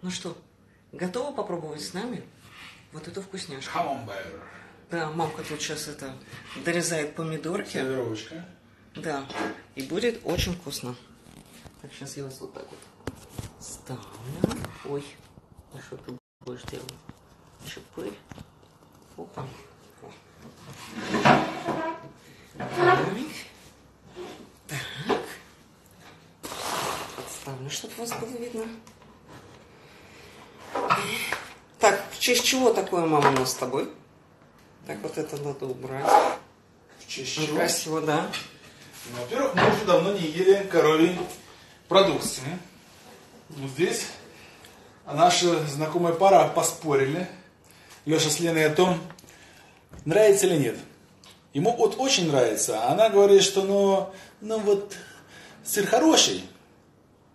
Ну что, готова попробовать с нами вот эту вкусняшку? Камамбер. Да, мамка тут сейчас это дорезает помидорки. Сервировочка. Да, и будет очень вкусно. Так, сейчас я вас вот так вот ставлю. Ой, а что ты будешь делать? Чепырь. Опа. О. Так. Так. Подставлю, чтобы вас было видно. Так, в честь чего такое, мама, у нас с тобой? Так, вот это надо убрать. В честь чего? Красиво, да. Ну, Во-первых, мы уже давно не ели коровьей продукции. Вот здесь наша знакомая пара поспорили. Леша с Леной о том, нравится или нет. Ему вот очень нравится, она говорит, что ну, ну вот сыр хороший.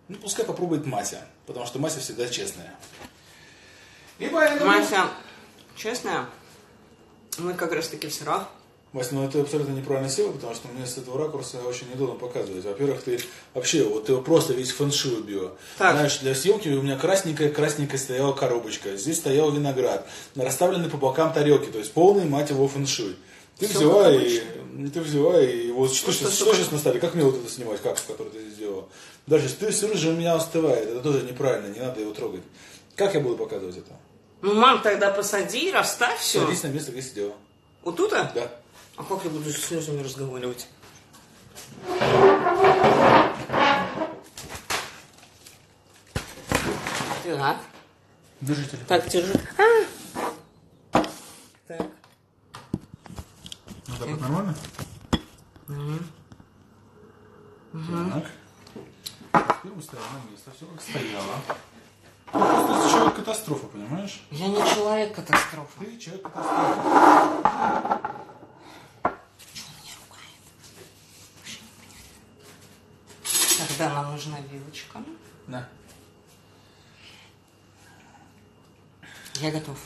Ну, пускай попробует Мася, потому что Мася всегда честная. И поэтому... Мася, честно, мы как раз таки в сырах. Вась, ну это абсолютно неправильно села, потому что мне с этого ракурса очень неудобно показывать. Во-первых, ты вообще, вот ты просто весь фэншуй убила. Так. Знаешь, для съемки у меня красненькая-красненькая стояла коробочка, здесь стоял виноград, расставлены по бокам тарелки, то есть полный, мать его, фэншуй. Ты взяла и... Ты взяла и... Вот что, всё что как- сейчас на столе? Как мне вот это снимать, как, который ты сделала? Дальше, ты сыр же у меня остывает, это тоже неправильно, не надо его трогать. Как я буду показывать это? Ну, мам, тогда посади, расставь все. Садись на место, где сидела. Вот тут? а? Да. А как я буду с слезами разговаривать? Так. Держи телефон. Так, держи. А! Так. Ну так вот нормально? Так. Теперь мы ставим на место, все как стояло. Ты просто человек катастрофа, понимаешь? Я не человек-катастрофа. Ты человек катастрофа. Тогда нам нужна вилочка. Да. Я готов.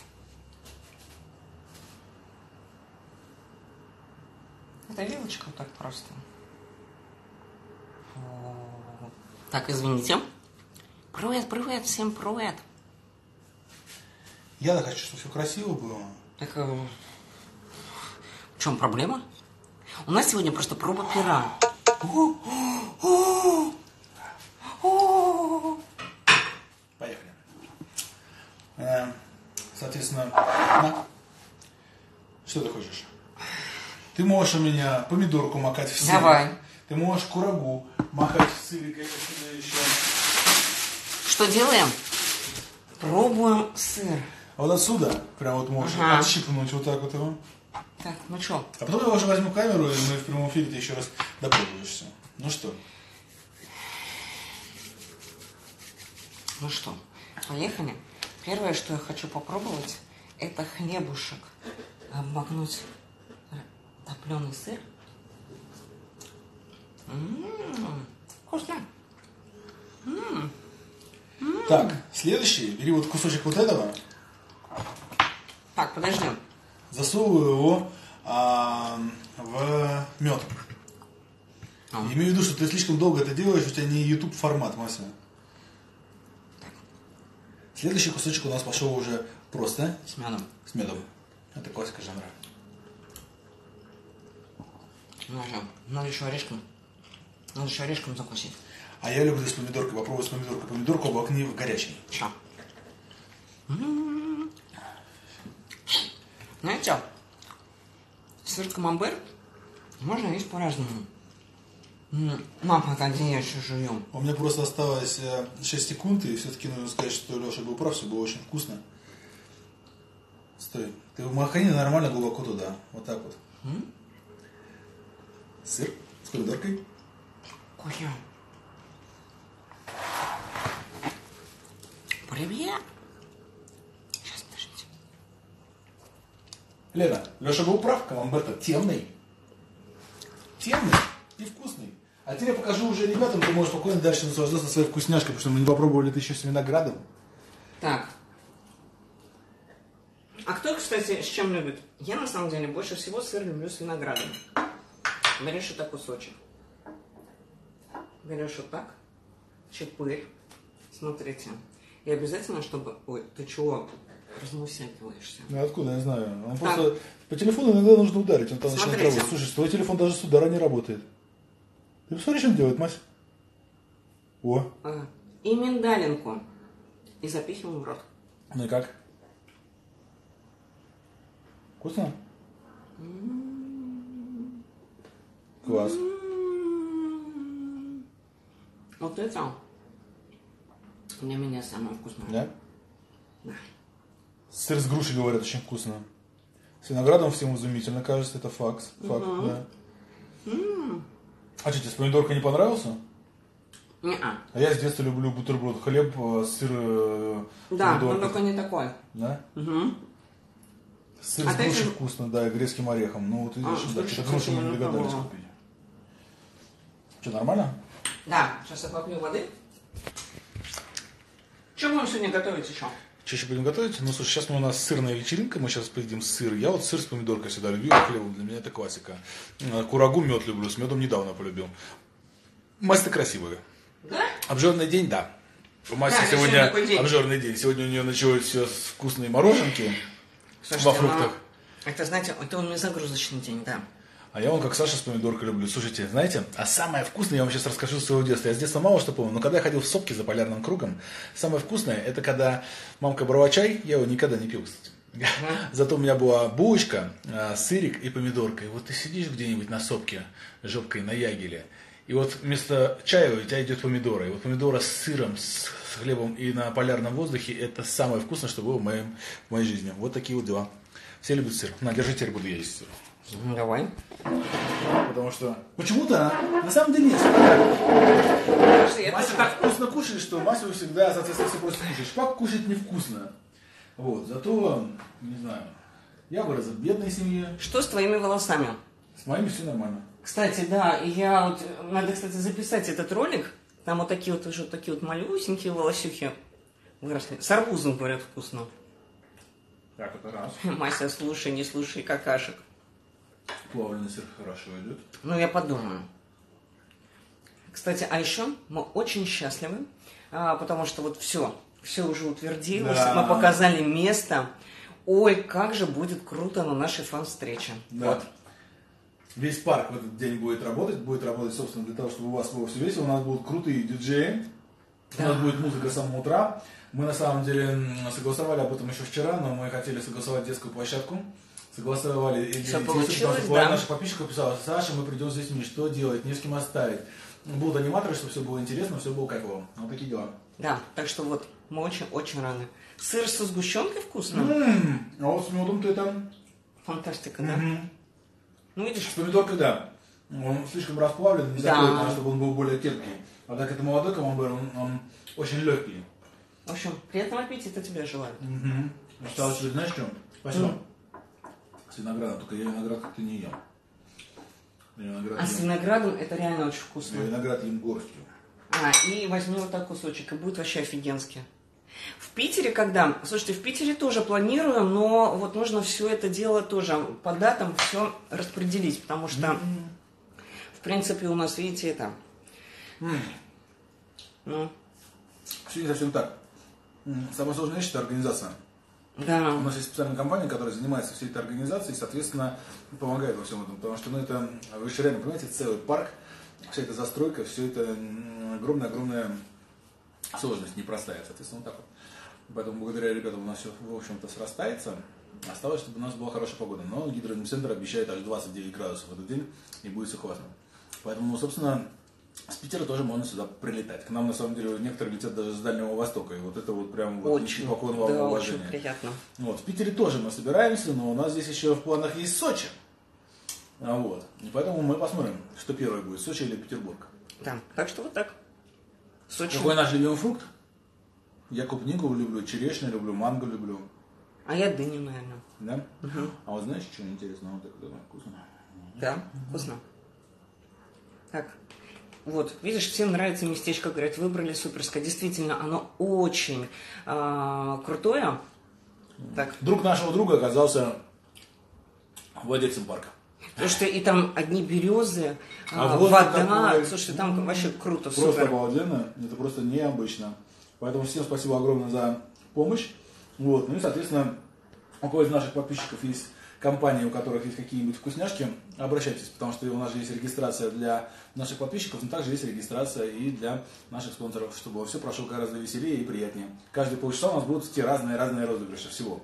Это вилочка вот так просто. Так, извините. Привет, привет, всем привет. Я хочу, чтобы все красиво было. Так, э, в чем проблема? У нас сегодня просто проба пера. Поехали. Э, Соответственно, на. Что ты хочешь? Ты можешь у меня помидорку макать в сыр. Давай. Ты можешь курагу махать в сыре, конечно, еще. Что делаем? Пробуем сыр. А вот отсюда, прям вот можешь Ага. отщипнуть вот так вот его. Так, ну что? А потом я уже возьму камеру, и мы в прямом эфире ты еще раз допробуешь все. Ну что? Ну что, поехали. Первое, что я хочу попробовать, это хлебушек. Обмакнуть топленый сыр. М-м, вкусно. Так, следующий, бери вот кусочек вот этого, Так, подожди. засовываю его а, в мед. А. Имею в виду, что ты слишком долго это делаешь, у тебя не YouTube формат, Мася. Следующий кусочек у нас пошел уже просто С медом. с медом. Это классика жанра. Ну, всё. Надо еще орешком. Надо еще орешком закусить. А я люблю с помидоркой, попробуй с помидоркой. Помидорку обокни в горячий. Ща. М. Знаете, сыр камамбер можно есть по-разному. М, Мама, один я еще жую. У меня просто осталось э, 6 секунд, и все-таки нужно сказать, что Леша был прав, все было очень вкусно. Стой. Ты махани нормально глубоко туда. Вот так вот. Сыр с помидоркой. Вкусно. Привет. Сейчас, подождите. Лена, Леша был прав, камамбер-то темный. Темный и вкусный. А теперь я покажу уже ребятам, ты можешь спокойно дальше наслаждаться своей вкусняшкой, потому что мы не попробовали это еще с виноградом. Так. А кто, кстати, с чем любит? Я, на самом деле, больше всего сыр люблю с виноградом. Берешь так кусочек. Берешь вот так. Чепырь. Смотрите. И обязательно, чтобы... Ой, ты чего размусякиваешься? Ну откуда, я знаю. Он просто по телефону иногда нужно ударить, он там начинает Смотрите. работать. Слушай, твой телефон даже с удара не работает. Ты посмотри, что он делает, Мась. О, Ага. И миндалинку. И запихиваем в рот. ну и как? Вкусно? Класс. Вот это для меня самое вкусное. Да? Да. Сыр с грушей, говорят, очень вкусно. С виноградом всем изумительно, кажется, это факт. Факт, да. А что, тебе с помидоркой не понравился? Не-а. А я с детства люблю бутерброд, хлеб, э, сыр, э, Да, помидорка. только не такой. Да? Угу. Сыр А с ты грушей что- вкусно, да, и грецким орехом. Ну вот видишь, А, да, слушай, что-то груши мы не не догадались купить. Что, нормально? Да, сейчас я попью воды. Что будем сегодня готовить еще? Что еще будем готовить? Ну, слушай, сейчас у нас сырная вечеринка, мы сейчас поедим сыр. Я вот сыр с помидоркой всегда любил, хлебом, для меня это классика. Э, Курагу мед люблю, с медом недавно полюбил. Масло красивое. Да? Обжорный день, да. У Маси Да, сегодня день. обжорный день. Сегодня у нее началось все с вкусной мороженки Слушайте, во фруктах. ну, это, знаете, это у меня загрузочный день, да. А я вон как Саша с помидоркой люблю. Слушайте, знаете, а самое вкусное, я вам сейчас расскажу своего детства. Я с детства мало что помню, но когда я ходил в сопки за полярным кругом, самое вкусное, это когда мамка брала чай, я его никогда не пил, кстати. Зато у меня была булочка, а, сырик и помидорка. И вот ты сидишь где-нибудь на сопке, жопкой на ягеле, и вот вместо чая у тебя идет помидора. И вот помидора с сыром, с, с хлебом и на полярном воздухе, это самое вкусное, что было в, моем, в моей жизни. Вот такие вот дела. Все любят сыр. На, держи, теперь буду есть сыр. Давай. Потому что почему-то, на самом деле, нет. Мася тоже- так вкусно кушает, что Масю всегда, соответственно, все просто кушаешь. Пап кушает невкусно. Вот, зато, не знаю, я вырос в бедной семье, Что с твоими волосами? с моими все нормально. Кстати, да, я вот, надо, кстати, записать этот ролик. Там вот такие вот уже такие вот малюсенькие волосюхи выросли. С арбузом, говорят, вкусно. Так, это раз. Мася, слушай, не слушай какашек. Плавленый сыр хорошо идет. Ну, я подумаю. Кстати, а еще мы очень счастливы, а, потому что вот все, все уже утвердилось, Да. мы показали место. Ой, как же будет круто на нашей фан-встрече. Да. Вот. Весь парк в этот день будет работать, будет работать, собственно, для того, чтобы у вас было все весело. У нас будут крутые диджеи, у нас Да. будет музыка с самого утра. Мы на самом деле согласовали об этом еще вчера, но мы хотели согласовать детскую площадку. Согласовали и для детей, получилось, да. наших подписчиков писала, Саша, мы придем с детьми, что делать, не с кем оставить. Будут аниматоры, чтобы все было интересно, все было кайфово. Вот такие дела. Да, так что вот, мы очень-очень рады. Сыр со сгущенкой вкусно? М, А вот с медом-то это... Фантастика, да? Мгм. Ну, видишь, С помидоркой, да. Он слишком расплавлен, не Да. надо, чтобы он был более терпкий. А так это молодой камамбер, он, он очень легкий. в общем, приятного аппетита тебе желаю. Угу. Осталось знаешь, что? Спасибо. С виноградом, только я виноград как-то не ем. Я виноград, А с ем. виноградом это реально очень я вкусно. виноград ем горстью. А, и возьми вот так кусочек, и будет вообще офигенски. В Питере когда? Слушайте, в Питере тоже планируем, но вот нужно все это дело тоже по датам все распределить, потому что, в принципе, у нас, видите, это... Ну, Все не совсем так. Самое сложное вещь – это организация. У да, нас есть специальная компания, которая занимается всей этой организацией и, соответственно, помогает во всем этом. Потому что, ну, это, вы же реально понимаете, целый парк, вся эта застройка, все это огромная-огромная сложность, непростая, соответственно, вот так вот. Поэтому благодаря ребятам у нас все, в общем-то, срастается. Осталось, чтобы у нас была хорошая погода. Но гидроцентр обещает аж 29 градусов в этот день, и будет все классно. Поэтому, собственно, с Питера тоже можно сюда прилетать. К нам, на самом деле, некоторые летят даже с Дальнего Востока. И вот это вот прям вот очень, поклон вам да, очень приятно. Вот, в Питере тоже мы собираемся, но у нас здесь еще в планах есть Сочи. А вот. И поэтому мы посмотрим, что первое будет, Сочи или Петербург. Да, так что вот так. Сочи. Какой наш любимый фрукт? Я клубнику люблю, черешню люблю, манго люблю. А я дыню, наверное. Да? А вот знаешь, что интересно? Вот это вкусно. Да, вкусно. Так, вот, видишь, всем нравится местечко, говорят, выбрали суперское. Действительно, оно очень а, крутое. Так, Друг нашего друга оказался владельцем парка. потому что и там одни березы, А воздух вода. такой. Слушай, там вообще круто, Просто супер. обалденно, это просто необычно. Поэтому всем спасибо огромное за помощь. Вот. Ну и, соответственно, у кого из наших подписчиков есть компании, у которых есть какие-нибудь вкусняшки, обращайтесь, потому что у нас же есть регистрация для наших подписчиков, но также есть регистрация и для наших спонсоров, чтобы все прошло гораздо веселее и приятнее. Каждые полчаса у нас будут идти разные-разные розыгрыши всего.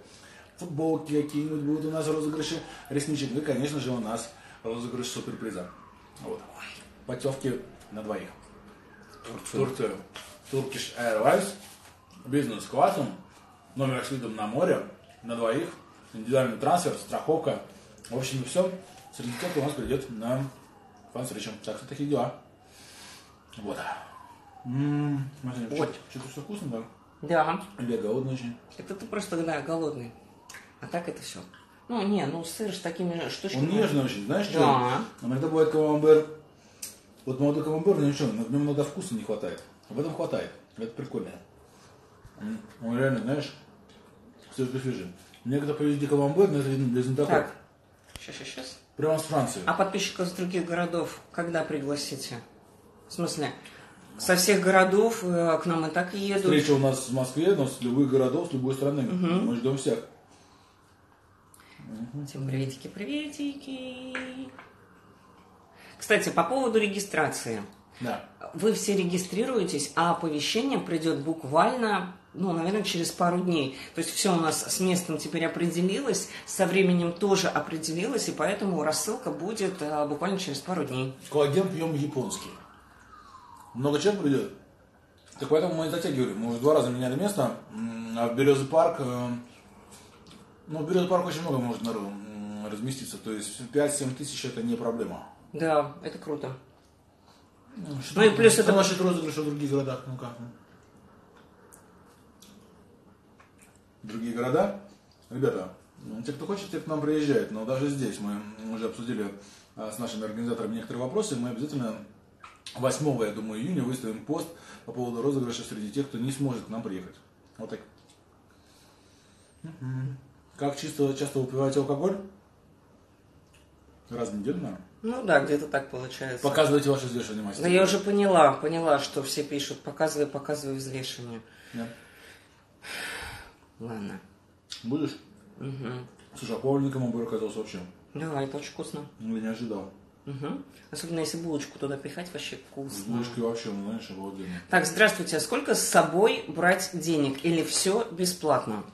Футболки какие-нибудь будут у нас розыгрыши ресничек, и, конечно же, у нас розыгрыш суперприза. Вот. Путевки на двоих. В Турцию. Turkish Airlines, бизнес-классом, номер с видом на море, на двоих, индивидуальный трансфер, страховка. В общем, все. Кто у нас придет на фан-встречу. Так что такие дела. Вот. М-м, Смотри, Вот. Что-то все вкусно, да? Да. Или я голодный очень. Это ты просто, да, голодный. А так это все. Ну, не, ну сыр с такими штучками. Он нежный очень, знаешь что? Да. Иногда бывает камамбер, вот молодой камамбер, ну ничего, но в нем иногда вкуса не хватает. В этом хватает. Это прикольно. Он реально, знаешь, свежий свежий. Мне когда привезли камамбер, но это для знатоков. Так. Сейчас, сейчас, сейчас. Прямо с Франции. А подписчиков с других городов когда пригласите? В смысле, со всех городов э, к нам и так едут. Встреча у нас в Москве, но с любых городов, с любой страны. Мы ждем всех. Всем приветики, приветики. Кстати, по поводу регистрации. Да. Вы все регистрируетесь, а оповещение придет буквально, ну, наверное, через пару дней. То есть все у нас с местом теперь определилось, со временем тоже определилось, и поэтому рассылка будет э, буквально через пару дней. Коллаген пьем японский. Много человек придет. Так поэтому мы и затягивали. Мы уже два раза меняли место. А в Березы парк, э, ну, в Березы парк очень много может народу м, разместиться. То есть 5-7 тысяч это не проблема. Да, это круто. Что, Ну и плюс это- насчет розыгрыша в других городах? Ну как? Другие города? Ребята, ну, те, кто хочет, те к нам приезжают. Но даже здесь мы уже обсудили а, с нашими организаторами некоторые вопросы. Мы обязательно 8, я думаю, июня выставим пост по поводу розыгрыша среди тех, кто не сможет к нам приехать. Вот так. Как чисто, часто выпиваете алкоголь? Раз в неделю, наверное? Ну да, где-то так получается. Показывайте ваше взвешивание, мастер. Да я уже поняла, поняла, что все пишут, показывай, показывай взвешивание. Да. Ладно. Будешь? Угу. Слушай, а повар камамбер оказался вообще. Да, это очень вкусно. Я не ожидал. Угу. Особенно если булочку туда пихать, вообще вкусно. булочкой вообще, ну, знаешь, обалденно. Так, здравствуйте, а сколько с собой брать денег? Или все бесплатно?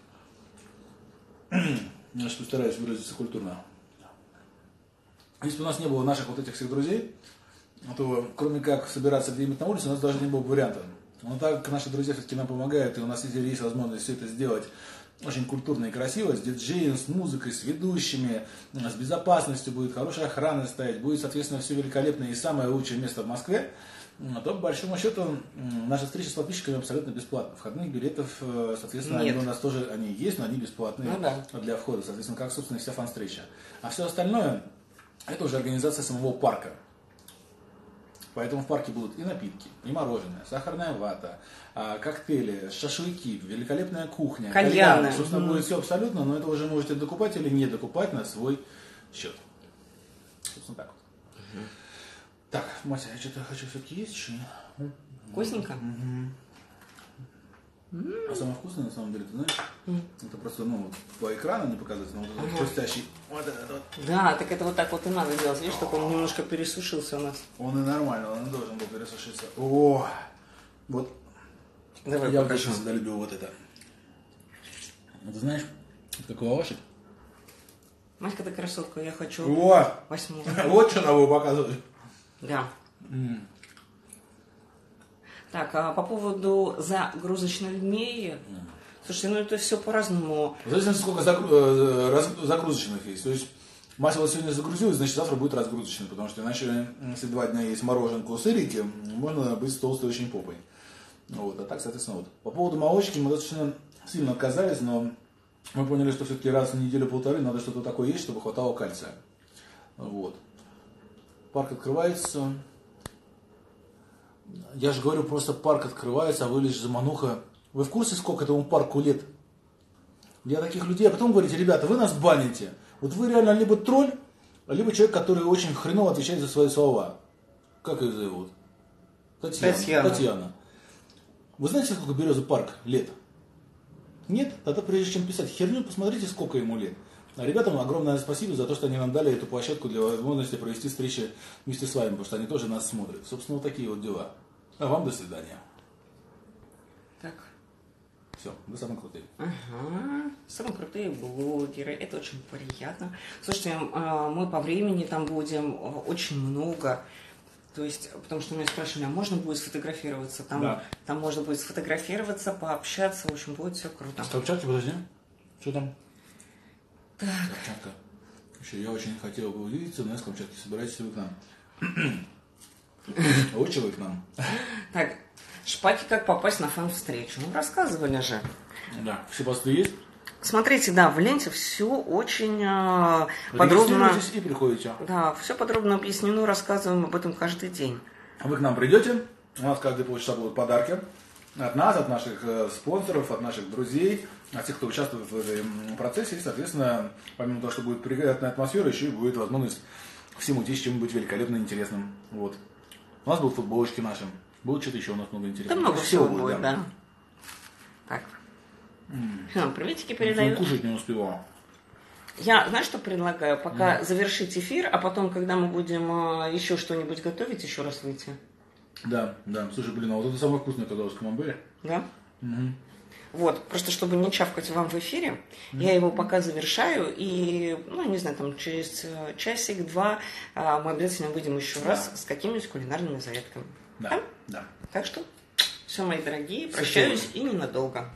Я что стараюсь выразиться культурно. Если бы у нас не было наших вот этих всех друзей, то кроме как собираться где-нибудь на улице, у нас даже не было бы варианта. Но так как наши друзья все-таки нам помогают, и у нас есть возможность все это сделать очень культурно и красиво, с диджеем, с музыкой, с ведущими, с безопасностью, будет хорошая охрана стоять, будет, соответственно, все великолепно и самое лучшее место в Москве, то, по большому счету, наша встреча с подписчиками абсолютно бесплатна. Входных билетов, э, соответственно, Нет. они у нас тоже они есть, но они бесплатные Ну да. для входа, соответственно, как, собственно, и вся фан-встреча. А все остальное, это уже организация самого парка. Поэтому в парке будут и напитки, и мороженое, сахарная вата, а, коктейли, шашлыки, великолепная кухня, Кальяны. Собственно, Мгм. будет все абсолютно, но это уже можете докупать или не докупать на свой счет. Собственно, так вот. Так, Мася, я что-то хочу все-таки есть еще. Вкусненько? А самое вкусное, на самом деле, ты знаешь, это просто, ну, вот по экрану не показывается, но вот этот хрустящий, вот этот вот, Да, так это вот так вот и надо делать. Видишь, чтобы он немножко пересушился у нас. он и нормально, он и должен был пересушиться. О, вот Давай я покажу. всегда любил вот это. Ты знаешь, как лавашек. Маська, ты красотка, я хочу О, восьмую. вот что надо показывать. Да. Так, а по поводу загрузочных дней, слушайте, ну это все по-разному. В зависимости, сколько э, загрузочных есть. То есть масло сегодня загрузилось, значит завтра будет разгрузочный, потому что иначе, если два дня есть мороженку, сырики, можно быть толстой очень попой. Вот, а так, соответственно, вот. По поводу молочки мы достаточно сильно отказались, но мы поняли, что все-таки раз в неделю-полторы надо что-то такое есть, чтобы хватало кальция. Вот. Парк открывается. Я же говорю, просто парк открывается, а вы лишь замануха. Вы в курсе, сколько этому парку лет? Я таких людей, а потом говорите, ребята, вы нас баните. Вот вы реально либо тролль, либо человек, который очень хреново отвечает за свои слова. Как ее зовут? Татьяна. Татьяна. Татьяна. Вы знаете, сколько Береза парк лет? Нет? Тогда прежде чем писать херню, посмотрите, сколько ему лет. А ребятам огромное спасибо за то, что они нам дали эту площадку для возможности провести встречи вместе с вами, потому что они тоже нас смотрят. Собственно, вот такие вот дела. А вам до свидания. Так. Все, вы самые крутые. Ага, самые крутые блогеры, это очень приятно. Слушайте, а, мы по времени там будем а, очень много. То есть, потому что меня спрашивали, а можно будет сфотографироваться? Там, Да. там можно будет сфотографироваться, пообщаться, в общем, будет все круто. Камчатки, подожди. Что там? Так. Камчатка. Еще я очень хотел бы увидеться, но я с Камчатки. Собираетесь ли вы к нам? Очень вы к нам. Так, шпаки, как попасть на фан-встречу? Ну, рассказывали же. Да. Все посты есть? Смотрите, да, в ленте все очень а, подробно... И приходите. Да, все подробно объяснено, рассказываем об этом каждый день. Вы к нам придете, у нас каждые полчаса будут подарки от нас, от наших э, спонсоров, от наших друзей, от тех, кто участвует в этом процессе. И, соответственно, помимо того, что будет приятная атмосфера, еще и будет возможность всем уйти с чем-нибудь великолепно интересным. Вот. У нас будут футболочки наши. Будет что-то еще у нас много Да интересного. много всего Всего будет, да. Так. Все, приветики передаю. Кушать не успевал. Я, знаешь, что предлагаю? Пока завершить эфир, а потом, когда мы будем а, еще что-нибудь готовить, еще раз выйти. Да, да. Слушай, блин, а вот это самое вкусное оказалось камамбери. Да? Вот, просто чтобы не чавкать вам в эфире, я его пока завершаю, и, ну, не знаю, там через э, часик-два а, мы обязательно выйдем еще раз с какими-нибудь кулинарными заветками. Да, да. Так что, все, мои дорогие, прощаюсь и ненадолго.